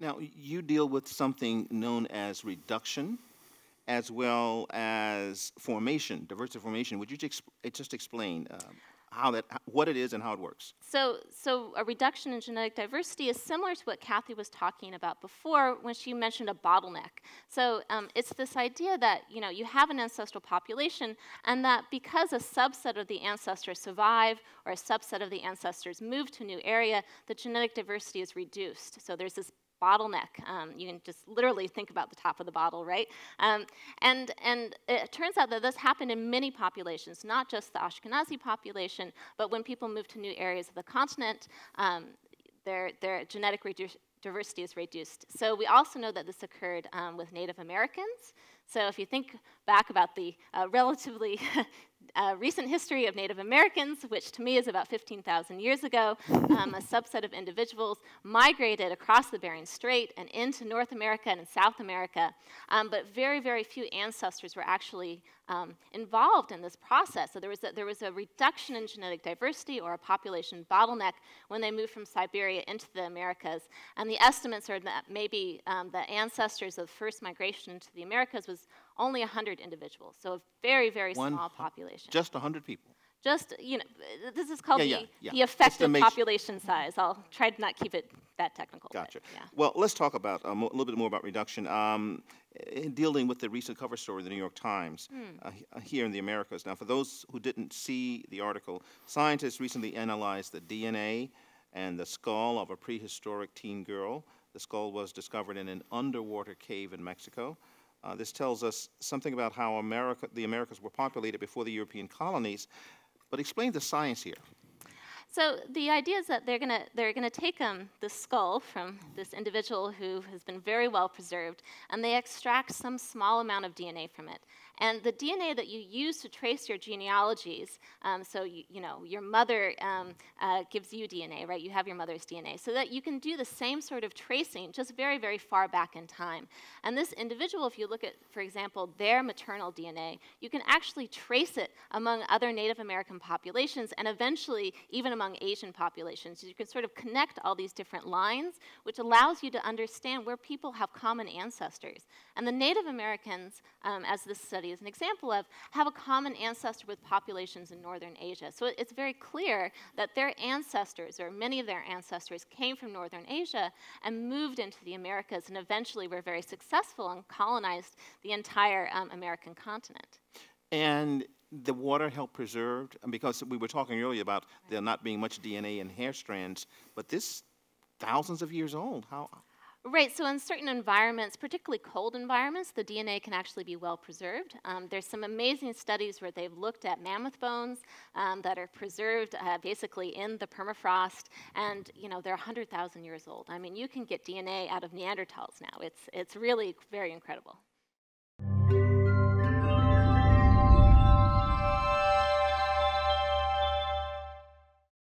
Now, you deal with something known as reduction as well as formation, diversity formation. Would you just, just explain um, how that, what it is and how it works? So, so a reduction in genetic diversity is similar to what Kathy was talking about before when she mentioned a bottleneck. So um, it's this idea that you know you have an ancestral population, and that because a subset of the ancestors survive or a subset of the ancestors move to a new area, the genetic diversity is reduced. So there's this bottleneck. Um, you can just literally think about the top of the bottle, right? Um, and, and it turns out that this happened in many populations, not just the Ashkenazi population, but when people move to new areas of the continent, um, their, their genetic diversity is reduced. So we also know that this occurred um, with Native Americans. So if you think back about the uh, relatively uh, recent history of Native Americans, which to me is about 15,000 years ago, um, a subset of individuals migrated across the Bering Strait and into North America and South America, um, but very, very few ancestors were actually um, involved in this process. So there was, a, there was a reduction in genetic diversity or a population bottleneck when they moved from Siberia into the Americas. And the estimates are that maybe um, the ancestors of the first migration into the Americas was only 100 individuals, so a very, very One, small population. Just 100 people? Just, you know, this is called yeah, the, yeah, yeah. the effective population size. I'll try to not keep it that technical. Gotcha. Well, let's talk about um, a little bit more about reduction. Um, in dealing with the recent cover story of the New York Times hmm. uh, uh, here in the Americas. Now, for those who didn't see the article, scientists recently analyzed the DNA and the skull of a prehistoric teen girl. The skull was discovered in an underwater cave in Mexico. Uh, this tells us something about how America, the Americas were populated before the European colonies. But explain the science here. So the idea is that they're going to they're going to take um, the skull from this individual who has been very well preserved, and they extract some small amount of DNA from it. And the DNA that you use to trace your genealogies, um, so you, you, know your mother um, uh, gives you DNA, right? You have your mother's DNA, so that you can do the same sort of tracing, just very very far back in time. And this individual, if you look at, for example, their maternal DNA, you can actually trace it among other Native American populations, and eventually even Asian populations. You can sort of connect all these different lines, which allows you to understand where people have common ancestors. And the Native Americans, um, as this study is an example of, have a common ancestor with populations in northern Asia. So it's very clear that their ancestors, or many of their ancestors, came from northern Asia and moved into the Americas and eventually were very successful and colonized the entire um, American continent. And the water helped preserve, because we were talking earlier about there not being much DNA in hair strands, but this thousands of years old. How? Right, so in certain environments, particularly cold environments, the DNA can actually be well preserved. Um, there's some amazing studies where they've looked at mammoth bones um, that are preserved uh, basically in the permafrost, and you know they're 100,000 years old. I mean, you can get DNA out of Neanderthals now. It's it's really very incredible.